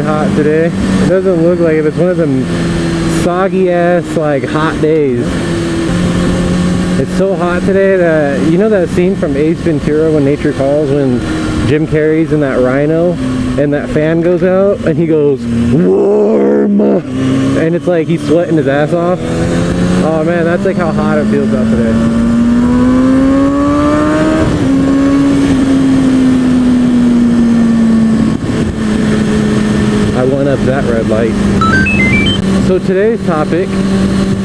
hot today. It doesn't look like it. It's one of them soggy ass, like, hot days. It's so hot today that, you know that scene from Ace Ventura when nature calls when Jim Carrey's in that rhino and that fan goes out and he goes, warm! And it's like he's sweating his ass off. Oh man, that's like how hot it feels out today. I went up that red light. So today's topic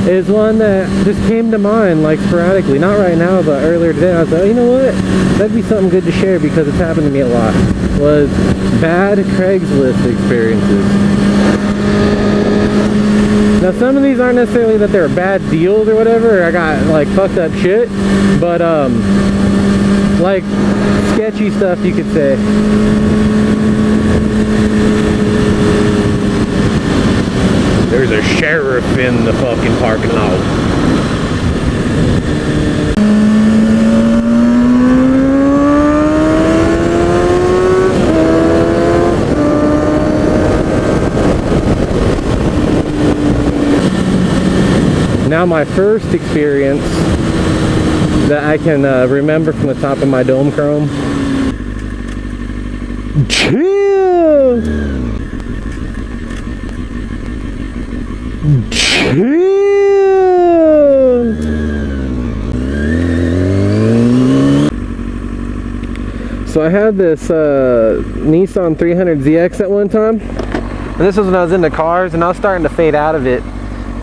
is one that just came to mind like sporadically, not right now, but earlier today. I was like, oh, you know what? That'd be something good to share because it's happened to me a lot. Was bad Craigslist experiences. Now some of these aren't necessarily that they're bad deals or whatever. I got like fucked up shit, but um, like sketchy stuff you could say. There's a sheriff in the fucking parking lot. Now my first experience that I can uh, remember from the top of my dome chrome. Chill! So I had this uh, Nissan 300ZX at one time. And this was when I was into cars and I was starting to fade out of it.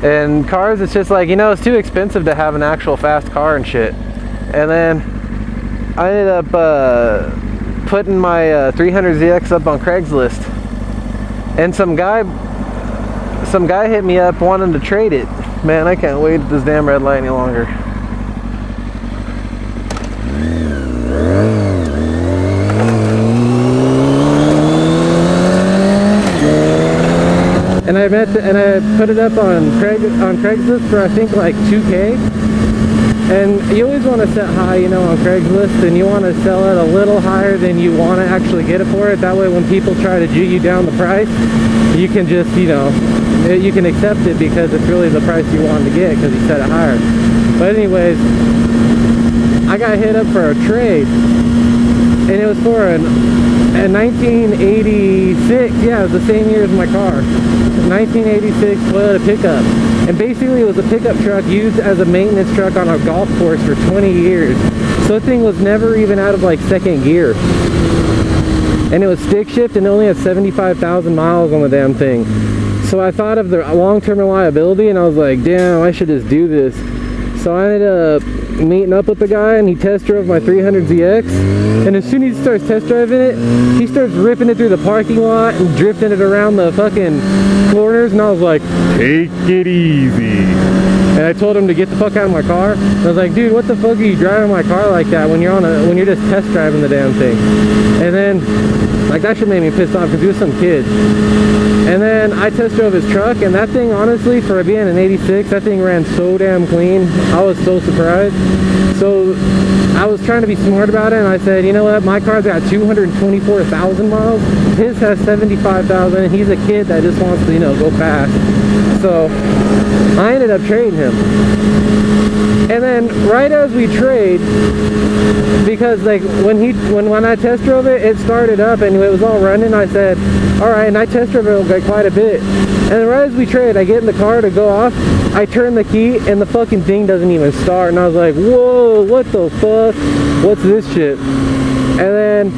And cars, it's just like, you know, it's too expensive to have an actual fast car and shit. And then I ended up uh, putting my uh, 300ZX up on Craigslist. And some guy some guy hit me up wanting to trade it. Man, I can't wait at this damn red light any longer. And I met the, and I put it up on Craig on Craigslist for I think like 2k. And you always want to set high, you know, on Craigslist, and you want to sell it a little higher than you want to actually get it for it. That way, when people try to G you down the price, you can just, you know, eh, you can accept it because it's really the price you wanted to get because you set it higher. But anyways, I got hit up for a trade, and it was for an, Uh, a 1986. Yeah, it was the same year as my car. 1986 Toyota pickup. And basically it was a pickup truck used as a maintenance truck on a golf course for 20 years. So that thing was never even out of like second gear. And it was stick shift and only had 75,000 miles on the damn thing. So I thought of the long-term reliability and I was like, damn, I should just do this. So I ended up meeting up with the guy and he test drove my 300ZX. And as soon as he starts test driving it, he starts ripping it through the parking lot and drifting it around the fucking corners. And I was like, take it easy. And I told him to get the fuck out of my car. I was like, dude, what the fuck are you driving my car like that when you're on a when you're just test driving the damn thing? And then like that should made me pissed off because he was some kid. And then I test drove his truck and that thing honestly for being an 86, that thing ran so damn clean. I was so surprised. So I was trying to be smart about it and I said, you know what, my car's got 224,000 miles. His has 75,000 and he's a kid that just wants to, you know, go fast. So I ended up trading him. And then right as we trade, because like when he when when I test drove it, it started up and it was all running. I said, all right, and I test drove it like quite a bit. And right as we trade, I get in the car to go off. I turn the key and the fucking thing doesn't even start. And I was like, whoa, what the fuck? What's this shit? And then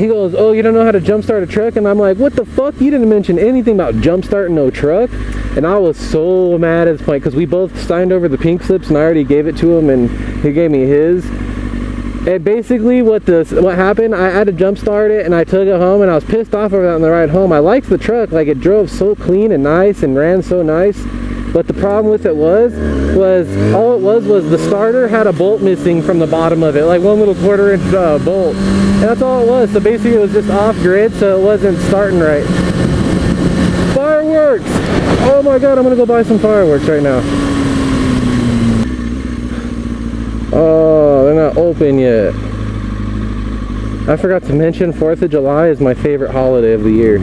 he goes, "Oh, you don't know how to jump start a truck?" And I'm like, "What the fuck? You didn't mention anything about jump starting no truck." And I was so mad at this point because we both signed over the pink slips, and I already gave it to him, and he gave me his. And basically, what this what happened? I had to jump start it, and I took it home, and I was pissed off over that on the ride home. I liked the truck, like it drove so clean and nice, and ran so nice. But the problem with it was, was all it was was the starter had a bolt missing from the bottom of it, like one little quarter inch uh, bolt. And that's all it was. So basically it was just off grid, so it wasn't starting right. Fireworks! Oh my god, I'm gonna go buy some fireworks right now. Oh, they're not open yet. I forgot to mention 4th of July is my favorite holiday of the year.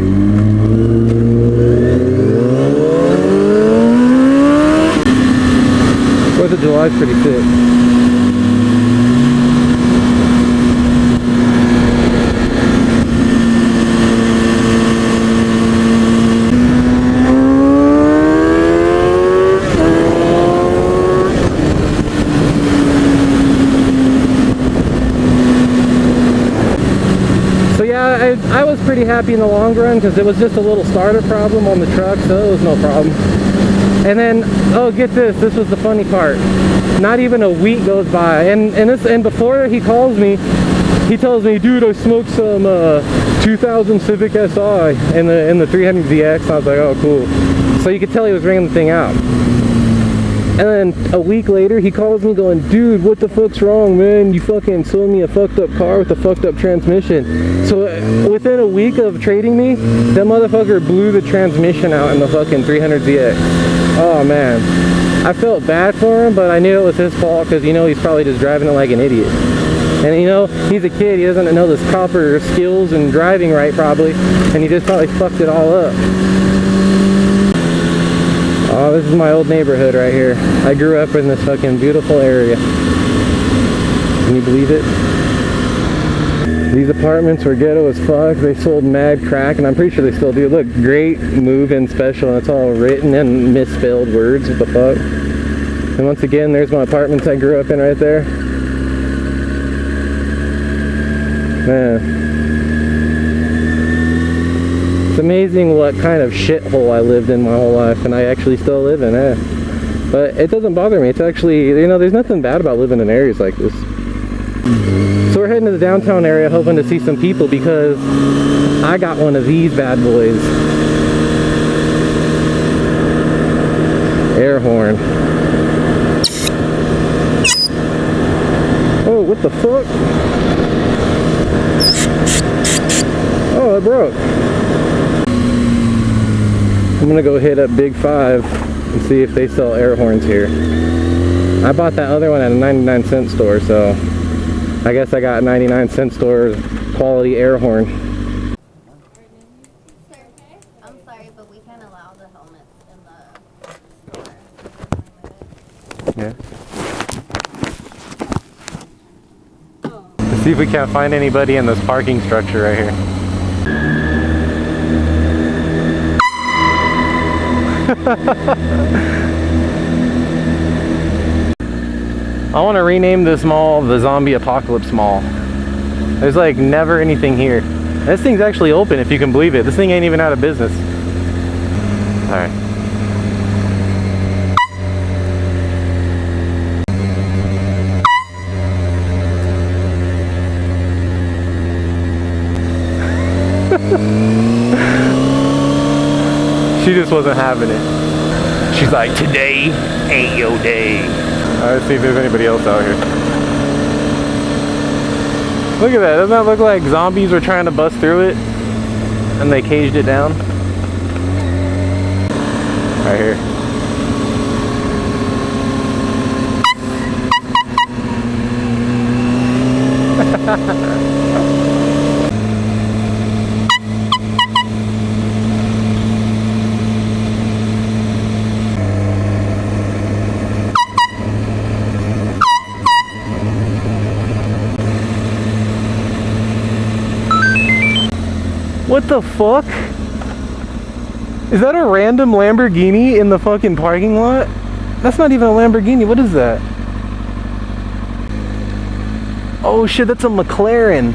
Fourth of July is pretty yeah, I, I was pretty happy in the long run because it was just a little starter problem on the truck, so it was no problem. And then, oh, get this, this was the funny part. Not even a week goes by, and and this and before he calls me, he tells me, dude, I smoked some uh, 2000 Civic Si in the in the 300ZX. I was like, oh, cool. So you could tell he was ringing the thing out. And then a week later, he calls me going, dude, what the fuck's wrong, man? You fucking sold me a fucked up car with a fucked up transmission. So uh, within a week of trading me, that motherfucker blew the transmission out in the fucking 300ZX. Oh, man. I felt bad for him, but I knew it was his fault because, you know, he's probably just driving it like an idiot. And, you know, he's a kid. He doesn't know this proper skills and driving right, probably. And he just probably fucked it all up. Oh, this is my old neighborhood right here. I grew up in this fucking beautiful area. Can you believe it? These apartments were ghetto as fuck. They sold mad crack, and I'm pretty sure they still do. Look, great move-in special, and it's all written in misspelled words. What the fuck? And once again, there's my apartments I grew up in right there. Man. It's amazing what kind of shithole I lived in my whole life, and I actually still live in it. But it doesn't bother me. It's actually, you know, there's nothing bad about living in areas like this. So we're heading to the downtown area hoping to see some people because I got one of these bad boys. Air horn. Oh, what the fuck? Oh, it broke. I'm gonna go hit up Big Five and see if they sell air horns here. I bought that other one at a 99 cent store, so I guess I got 99 cent store quality air horn. I'm sorry, but we can't allow the helmets in the store. Yeah. Let's see if we can't find anybody in this parking structure right here. I want to rename this mall the Zombie Apocalypse Mall. There's like never anything here. This thing's actually open if you can believe it. This thing ain't even out of business. Alright. She just wasn't having it. She's like, today ain't your day. Alright, let's see if there's anybody else out here. Look at that. Doesn't that look like zombies were trying to bust through it? And they caged it down? Right here. What the fuck? Is that a random Lamborghini in the fucking parking lot? That's not even a Lamborghini. What is that? Oh shit, that's a McLaren.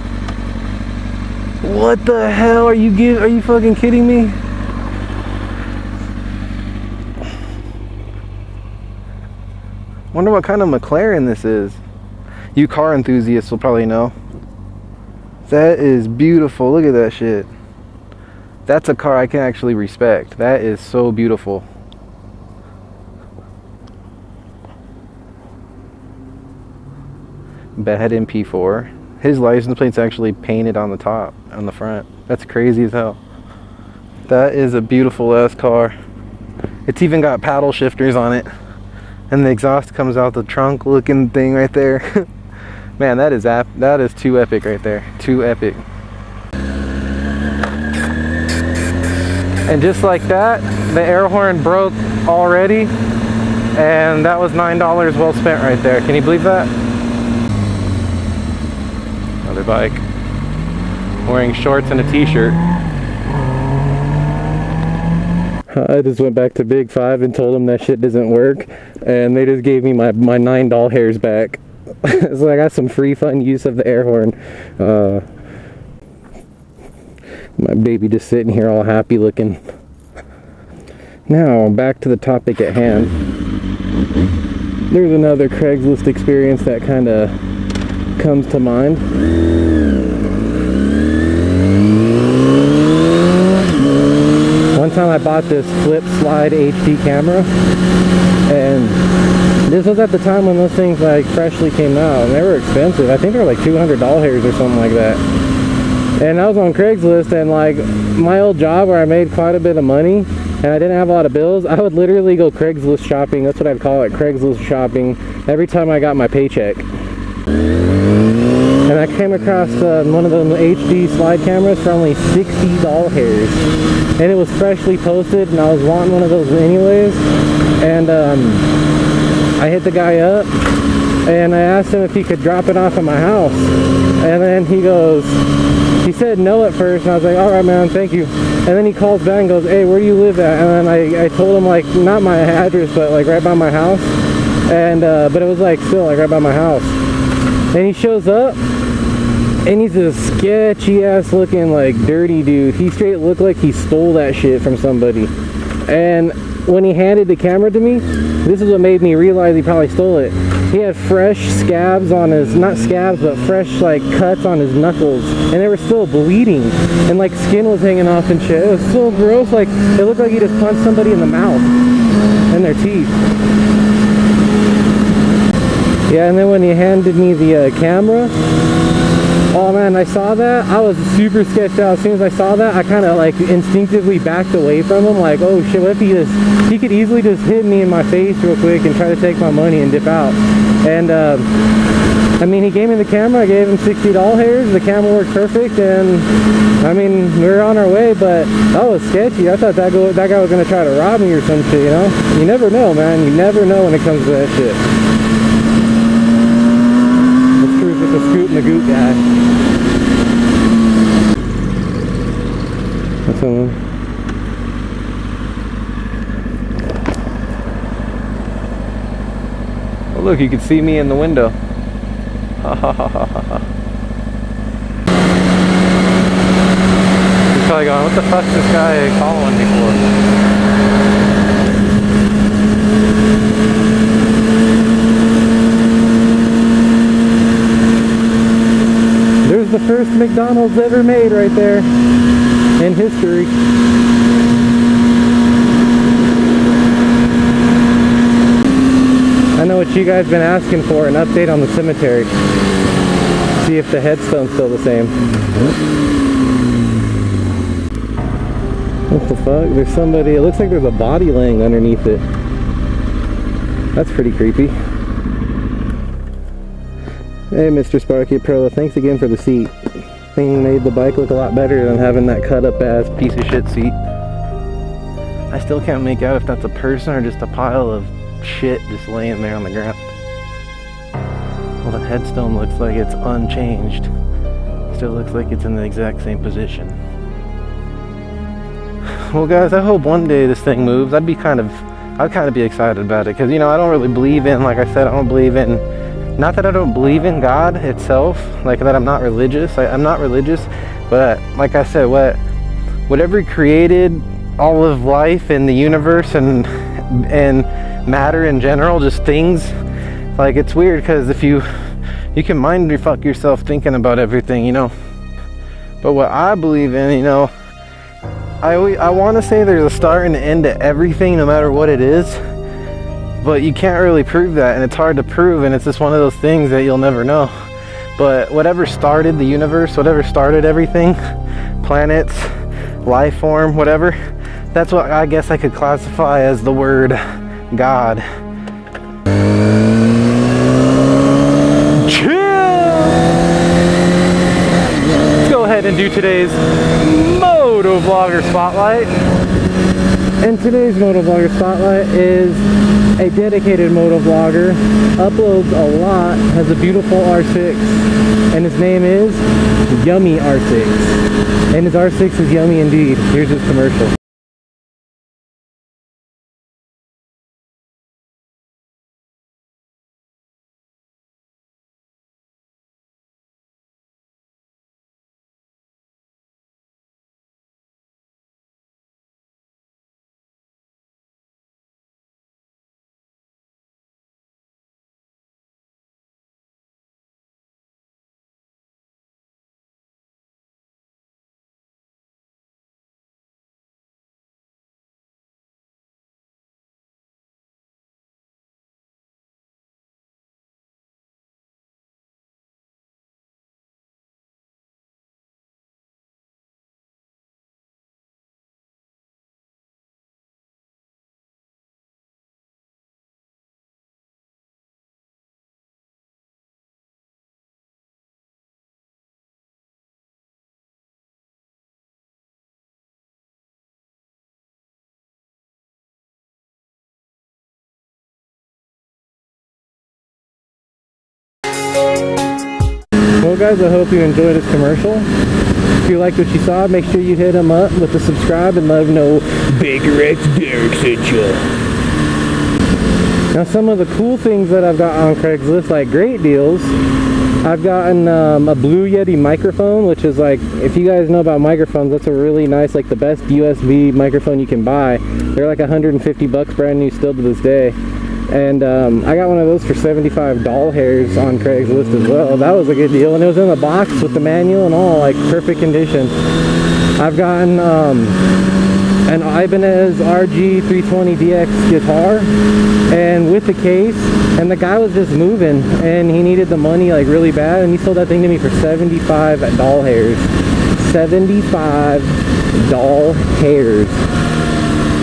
What the hell are you give? Are you fucking kidding me? Wonder what kind of McLaren this is. You car enthusiasts will probably know. That is beautiful. Look at that shit. That's a car I can actually respect. That is so beautiful. Bad MP4. His license plate's actually painted on the top, on the front. That's crazy as hell. That is a beautiful ass car. It's even got paddle shifters on it. And the exhaust comes out the trunk looking thing right there. Man, that is ap that is too epic right there. Too epic. And just like that, the air horn broke already. And that was $9 well spent right there. Can you believe that? Another bike. Wearing shorts and a t-shirt. I just went back to Big Five and told them that shit doesn't work, and they just gave me my, my nine doll hairs back. so I got some free fun use of the air horn. Uh, my baby just sitting here all happy looking. Now, back to the topic at hand. There's another Craigslist experience that kind of comes to mind. One time I bought this flip slide HD camera and this was at the time when those things like freshly came out and they were expensive. I think they were like $200 or something like that. And I was on Craigslist and like my old job where I made quite a bit of money and I didn't have a lot of bills, I would literally go Craigslist shopping. That's what I'd call it, Craigslist shopping, every time I got my paycheck. And I came across uh, one of them HD slide cameras for only 60 doll hairs. And it was freshly posted and I was wanting one of those anyways. And um, I hit the guy up and I asked him if he could drop it off at my house. And then he goes, he said no at first, and I was like, all right, man, thank you. And then he calls back and goes, hey, where do you live at? And then I, I told him, like, not my address, but, like, right by my house. And, uh, but it was, like, still, like, right by my house. And he shows up, and he's a sketchy-ass looking, like, dirty dude. He straight looked like he stole that shit from somebody. And when he handed the camera to me, this is what made me realize he probably stole it. He had fresh scabs on his, not scabs, but fresh like cuts on his knuckles. And they were still bleeding. And like skin was hanging off and shit. It was so gross. Like it looked like he just punched somebody in the mouth. And their teeth. Yeah, and then when he handed me the uh, camera, man, I saw that. I was super sketched out. As soon as I saw that, I kind of like instinctively backed away from him. Like, oh shit, what if he just, he could easily just hit me in my face real quick and try to take my money and dip out. And, uh, I mean, he gave me the camera. I gave him 60 doll hairs. The camera worked perfect. And, I mean, we were on our way, but that was sketchy. I thought that, go, that guy was going to try to rob me or some shit, you know? You never know, man. You never know when it comes to that shit. Let's cruise with the Scoot and the Goot guy. Man? Oh, look, you can see me in the window. Ha ha ha ha ha. Probably going, what the fuck's this guy calling me for? There's the first McDonald's ever made right there in history. I know what you guys been asking for, an update on the cemetery. See if the headstone's still the same. What the fuck? There's somebody, it looks like there's a body laying underneath it. That's pretty creepy. Hey, Mr. Sparky Perla, thanks again for the seat. Thing made the bike look a lot better than having that cut up ass piece of shit seat. I still can't make out if that's a person or just a pile of shit just laying there on the ground. Well, the headstone looks like it's unchanged. Still looks like it's in the exact same position. Well, guys, I hope one day this thing moves. I'd be kind of, I'd kind of be excited about it because you know I don't really believe in, like I said, I don't believe in not that I don't believe in God itself, like that I'm not religious. I, I'm not religious, but like I said, what whatever created, all of life and the universe and and matter in general, just things. Like it's weird because if you you can mind fuck yourself thinking about everything, you know. But what I believe in, you know, I I want to say there's a start and an end to everything, no matter what it is. But you can't really prove that, and it's hard to prove, and it's just one of those things that you'll never know. But whatever started the universe, whatever started everything, planets, life form, whatever, that's what I guess I could classify as the word God. Chill! Go ahead and do today's Moto Vlogger Spotlight. And today's Moto Vlogger Spotlight is a dedicated Moto Vlogger, uploads a lot, has a beautiful R6, and his name is Yummy R6. And his R6 is yummy indeed. Here's his commercial. Well guys, I hope you enjoyed this commercial. If you liked what you saw, make sure you hit him up with the subscribe and let him know Baker X Derek sent you. Now some of the cool things that I've got on Craigslist, like great deals, I've gotten um, a Blue Yeti microphone, which is like, if you guys know about microphones, that's a really nice, like the best USB microphone you can buy. They're like 150 bucks brand new still to this day and um, I got one of those for 75 doll hairs on Craigslist as well. That was a good deal, and it was in the box with the manual and all, like perfect condition. I've gotten um, an Ibanez RG320DX guitar, and with the case, and the guy was just moving, and he needed the money like really bad, and he sold that thing to me for 75 doll hairs. 75 doll hairs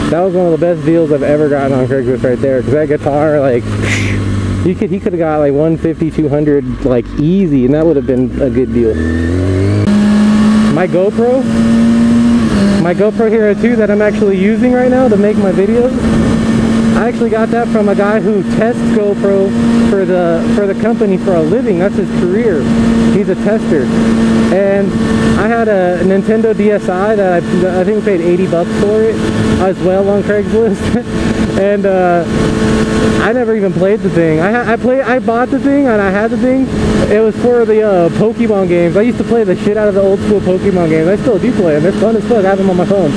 that was one of the best deals I've ever gotten on Craigslist right there. Cause that guitar, like, you could he could have got like 150, 200, like easy, and that would have been a good deal. My GoPro, my GoPro Hero 2 that I'm actually using right now to make my videos. I actually got that from a guy who tests GoPro for the for the company for a living. That's his career. He's a tester. And I had a Nintendo DSi that I, I think paid 80 bucks for it as well on Craigslist. and uh, I never even played the thing. I I played I bought the thing and I had the thing. It was for the uh, Pokemon games. I used to play the shit out of the old school Pokemon games. I still do play them. They're fun as fuck. I have them on my phone.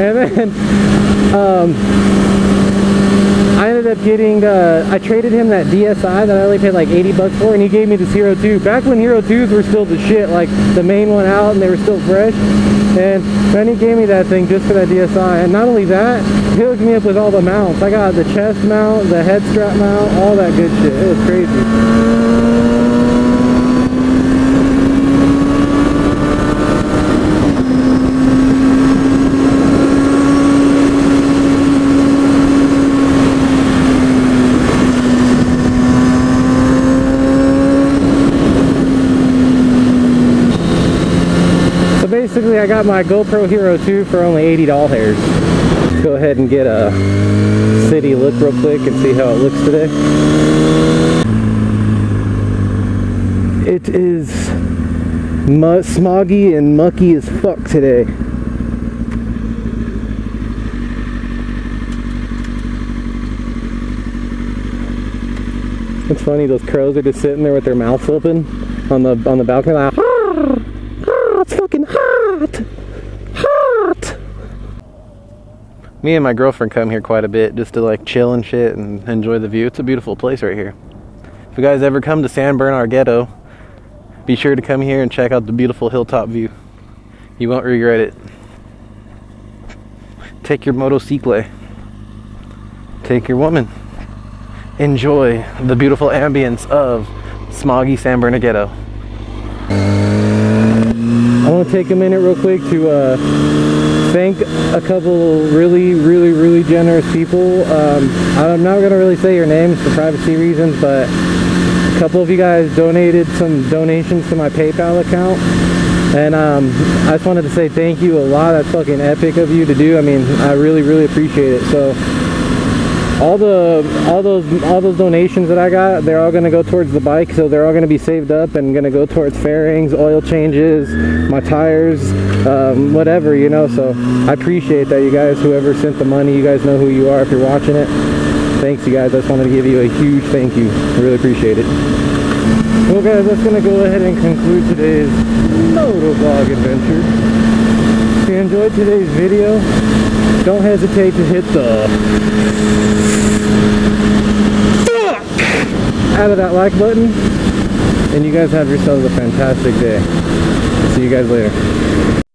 And then um, ended up getting, uh, I traded him that DSi that I only paid like 80 bucks for, and he gave me this Hero 2. Back when Hero 2s were still the shit, like the main one out and they were still fresh. And then he gave me that thing just for that DSi. And not only that, he hooked me up with all the mounts. I got the chest mount, the head strap mount, all that good shit. It was crazy. basically I got my GoPro Hero 2 for only 80 doll hairs. Let's go ahead and get a city look real quick and see how it looks today. It is smoggy and mucky as fuck today. It's funny. Those crows are just sitting there with their mouths open on the on the balcony. Like, "Ah, ah, it's fucking hot, hot. Me and my girlfriend come here quite a bit just to like chill and shit and enjoy the view. It's a beautiful place right here. If you guys ever come to San Bernardino be sure to come here and check out the beautiful hilltop view. You won't regret it. Take your motocycle. Take your woman. Enjoy the beautiful ambience of smoggy San Bernardino. I want to take a minute real quick to uh, thank a couple really, really, really generous people. Um, I'm not going to really say your names for privacy reasons, but a couple of you guys donated some donations to my PayPal account. And um, I just wanted to say thank you a lot. That's fucking epic of you to do. I mean, I really, really appreciate it. So all the all those all those donations that I got, they're all gonna go towards the bike. So they're all gonna be saved up and gonna go towards fairings, oil changes, my tires, um, whatever, you know. So I appreciate that, you guys. Whoever sent the money, you guys know who you are if you're watching it. Thanks, you guys. I just wanted to give you a huge thank you. I really appreciate it. Well guys, that's gonna go ahead and conclude today's motovlog adventure. If you enjoyed today's video, don't hesitate to hit the fuck out of that like button. And you guys have yourselves a fantastic day. See you guys later.